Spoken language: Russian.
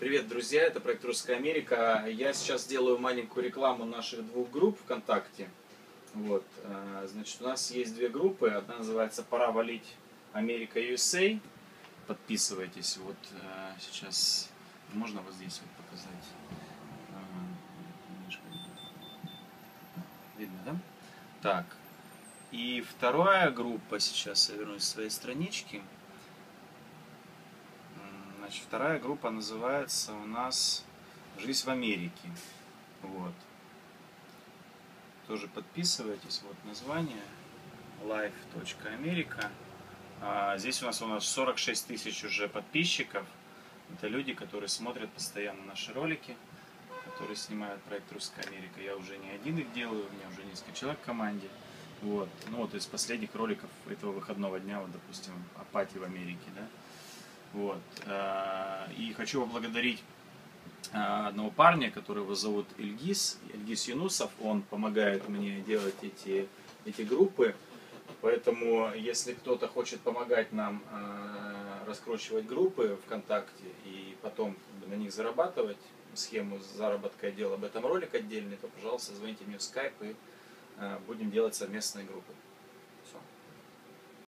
Привет, друзья, это проект Русская Америка. Я сейчас делаю маленькую рекламу наших двух групп ВКонтакте. Вот, э, значит, у нас есть две группы. Одна называется «Пора валить Америка USA». Подписывайтесь. Вот э, сейчас можно вот здесь вот показать. Э. Видно, да? Так. И вторая группа, сейчас я вернусь к своей страничке. Значит, вторая группа называется у нас «Жизнь в Америке». Вот. Тоже подписывайтесь. Вот название. life.america. А, здесь у нас у нас 46 тысяч уже подписчиков. Это люди, которые смотрят постоянно наши ролики, которые снимают проект Русская Америка. Я уже не один их делаю, у меня уже несколько человек в команде. Вот. Ну вот из последних роликов этого выходного дня, вот, допустим, о пати в Америке, да. Вот. А, И хочу поблагодарить а, одного парня, которого зовут Ильгиз, Ильгиз Юнусов. Он помогает мне делать эти, эти группы. Поэтому, если кто-то хочет помогать нам а, раскручивать группы ВКонтакте и потом на них зарабатывать, схему заработка я делал об этом ролик отдельный, то, пожалуйста, звоните мне в скайп и будем делать совместные группы.